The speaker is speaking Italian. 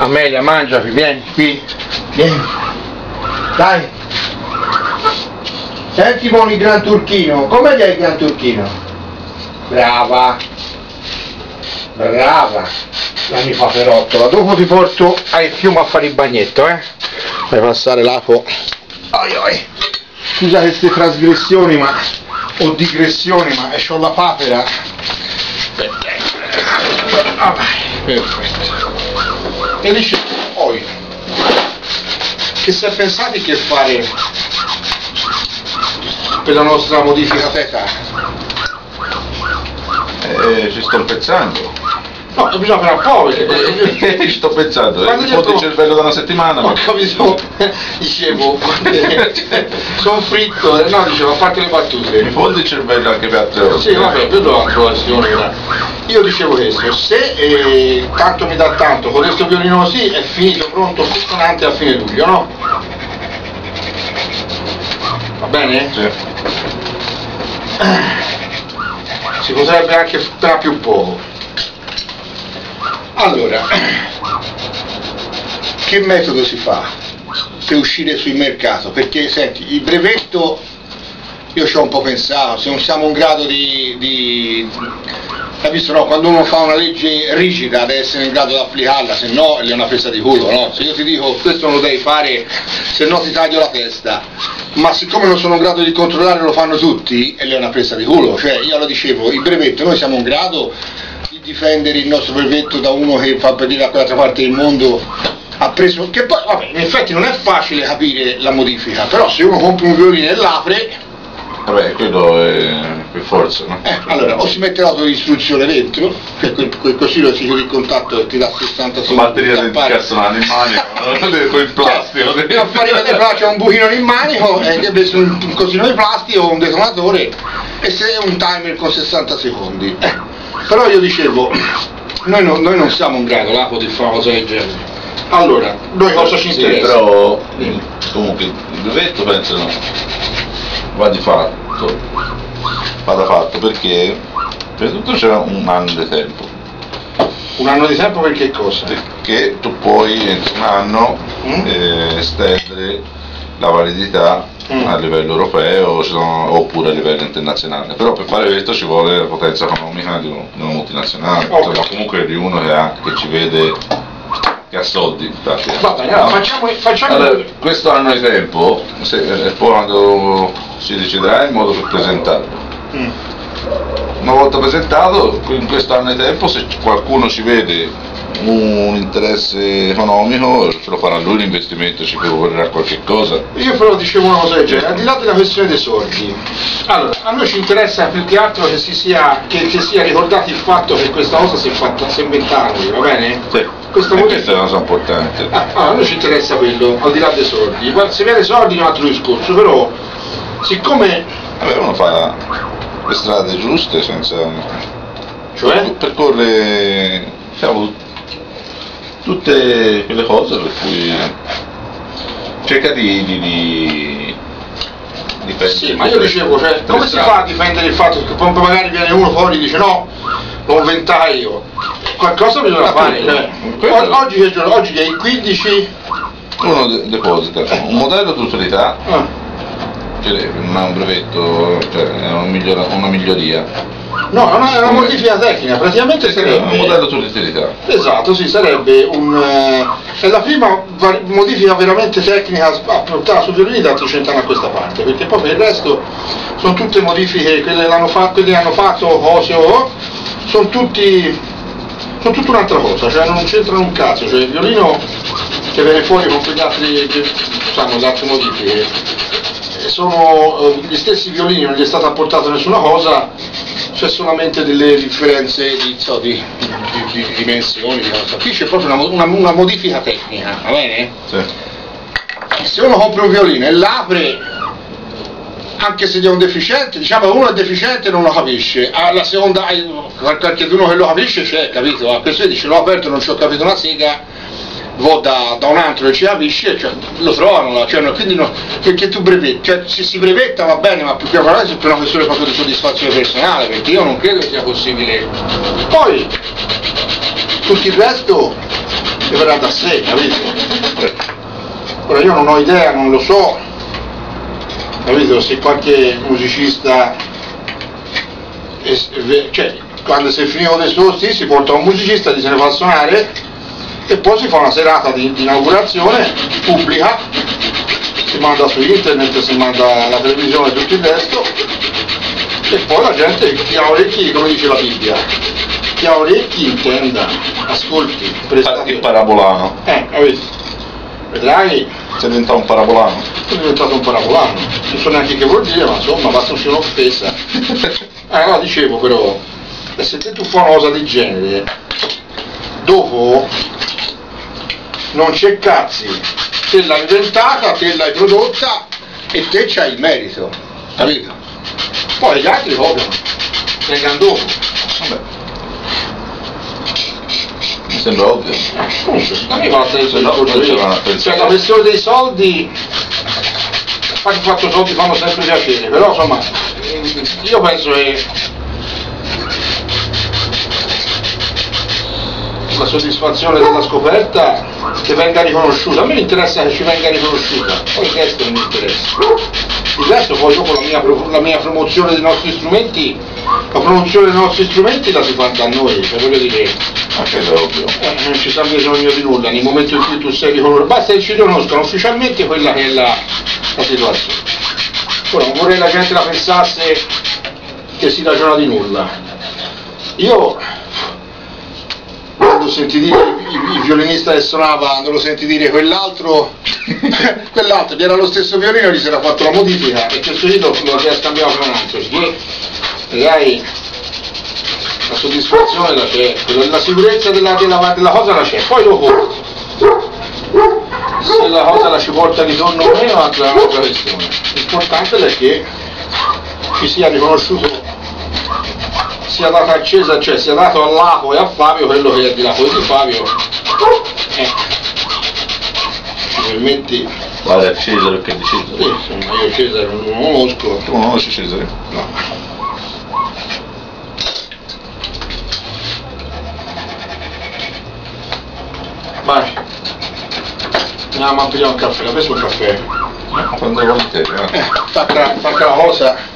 Amelia, mangiati, vieni qui. Vieni. Dai. Senti con il Gran Turchino. Come è il Gran Turchino? Brava. Brava. La mi fa perottola. Dopo ti porto al fiume a fare il bagnetto, eh? Fai passare l'apo. Oi oi. Scusa queste trasgressioni, ma... o digressioni, ma c'ho la papera. Ah, perfetto. E dice, poi, che si è pensati che fare per la nostra modifica teca? Eh, ci sto pensando. No, bisogna fare un po' perché... ci sto pensando, Quando eh, mi foto ho- il cervello da una settimana, Ho ma capito, dicevo, sono fritto, no, dicevo, a parte le mi battute. fondi il cervello anche per altre cose. Sì, vabbè, vedo la provazione. ora. Io dicevo questo, se eh, tanto mi dà tanto, con questo violino così è finito, pronto, funzionante a fine luglio, no? Va bene? Sì. Si potrebbe anche fare più poco. Allora, che metodo si fa per uscire sul mercato? Perché senti, il brevetto io ci ho un po' pensato, se non siamo in grado di, di visto no? Quando uno fa una legge rigida deve essere in grado di applicarla, se no è una presa di culo, no? Se io ti dico questo non lo devi fare, se no ti taglio la testa, ma siccome non sono in grado di controllare lo fanno tutti, è una presa di culo, cioè io lo dicevo, il brevetto noi siamo in grado difendere il nostro brevetto da uno che fa per dire da quell'altra parte del mondo ha preso, che poi vabbè, in effetti non è facile capire la modifica, però se uno compra un violino e l'apre, Vabbè, quello è per forza, no? eh, allora o si mette l'autoistruzione dentro, che quel, quel cosino si chiude il contatto e ti dà 60 La secondi. batteria per del cazzolano in manico, con il plastico. Cioè, a fare vedere però c'è un buchino in manico e che messo un, un cosino di plastico o un detonatore e se è un timer con 60 secondi. Eh, però io dicevo, noi, non- noi non siamo in grado là, di fare una cosa del genere. Allora, noi cosa ci Sì, interessa? però comunque il brevetto penso no. va di fatto, vada fatto perché di tutto c'era un anno di tempo, Un anno di tempo per che cosa? perché tu puoi entro un anno Mm. eh, estendere la validità Mm. a livello europeo sono- oppure a livello internazionale, però per fare questo ci vuole la potenza economica di, un- di una multinazionale, Ok. insomma comunque di uno che, ha- che ci vede che ha soldi. praticamente, Va bene, allora no? facciamo, facciamo Allora, questo anno di tempo, se, e poi quando si deciderà il modo per presentarlo. Mm. Una volta presentato, in questo anno di tempo, se qualcuno ci vede un interesse economico, ce lo farà lui l'investimento, ci proporrà qualche cosa. Io però dicevo una cosa del genere, al di là della questione dei soldi, allora, a noi ci interessa più che altro che, si sia, che, che sia ricordato il fatto che questa cosa si è fatta, si è inventata, va bene? Sì, questa è una cosa importante. Ah, ah, a noi ci interessa quello, al di là dei soldi. Se viene soldi è un altro discorso, però siccome, Vabbè, uno fa le strade giuste senza... cioè, percorre diciamo, tutte quelle cose per cui cerca di, di, di difendere sì, ma io dicevo, cioè, come si fa a difendere il fatto che poi magari viene uno fuori e dice no, l'ho inventata io. Qualcosa bisogna fare, cioè, oggi che giorno? Oggi che è il 15 uno de- deposita un modello d'utilità ah, che non ha un brevetto cioè è una, migliora- una miglioria No, è una, è una modifica tecnica, praticamente sarebbe... un modello d'utilità Esatto, sì, sarebbe un... eh, è la prima modifica veramente tecnica apportata su violini da 300 anni a questa parte, perché poi per il resto sono tutte modifiche, quelle che hanno fatto, che hanno fatto cose o sono tutti... sono tutta un'altra cosa, cioè non c'entrano un cazzo, cioè il violino che viene fuori con quegli altri, che, diciamo, le altre modifiche, sono eh, gli stessi violini, non gli è stata apportata nessuna cosa, c'è solamente delle differenze di, so, di, di- di- di dimensioni. Qui c'è proprio una, una- una modifica tecnica, va bene? sì. Se uno compra un violino e l'apre, anche se è un deficiente, diciamo uno è deficiente e non lo capisce, alla seconda, hai- qualche uno che lo capisce c'è, capito? A questo dice l'ho aperto non ci ho capito una sega, vo da, da un altro che ci capisce, cioè, lo trovano, cioè, no, quindi no, perché tu brevetti, cioè se si brevetta va bene, ma più che altro è una questione proprio di soddisfazione personale, perché io non credo che sia possibile. Poi, tutto il resto e verrà da sé, capito? Ora io non ho idea, non lo so, capito? Se qualche musicista, cioè, quando si è finito dei solstizi si porta un musicista, gli se ne fa suonare e poi si fa una serata di, di inaugurazione pubblica, si manda su internet, si manda alla televisione e tutto il resto e poi la gente chi ha orecchi, come dice la Bibbia, chi ha orecchi intenda, ascolti, prestate. Il parabolano. Eh, capito? Vedrai. Sei diventato un parabolano. Sono diventato un parabolano. Non so neanche che vuol dire, ma insomma, basta uscire un'offesa. eh, no, dicevo però, se tu fai una cosa del genere, dopo non c'è cazzi, te l'hai inventata, te l'hai prodotta e te c'hai il merito, capito? Poi gli altri copiano, vengano dopo. Vabbè. Mi sembra ovvio. Appunto, non mi va a Cioè la questione dei soldi, fa che faccio soldi fanno sempre piacere, però insomma, io penso che la soddisfazione della scoperta che venga riconosciuta, a me interessa che ci venga riconosciuta, poi il resto non mi interessa. Il resto poi dopo la mia, la mia promozione dei nostri strumenti, la promozione dei nostri strumenti la si fa da noi, cioè voglio dire, eh, non ci sta bisogno di nulla, nel momento in cui tu sei riconosciuto, basta che ci riconoscano ufficialmente quella che è la, la situazione. Ora non vorrei la gente la pensasse che si ragiona di nulla. Io senti dire il, violinista che suonava, quando lo senti dire quell'altro, quell'altro che era lo stesso violino, gli si era fatto la modifica. E questo dito lo aveva scambiato per un altro, sì, magari la soddisfazione la c'è, la sicurezza della, della, della cosa la c'è, poi dopo se la cosa la ci porta ritorno o meno è un'altra questione, l'importante è che ci sia riconosciuto sia dato a Cesare, cioè sia dato a Lapo e a Fabio quello che è di Lapo e di Fabio. Eh, permetti? Vale a Cesare che di Cesare? Sì, insomma, io Cesare non lo conosco. Tu non conosci Cesare? No. Vai. Andiamo a pigliare un caffè, preso un caffè. Quando volete, eh. eh. Facca, facca la cosa.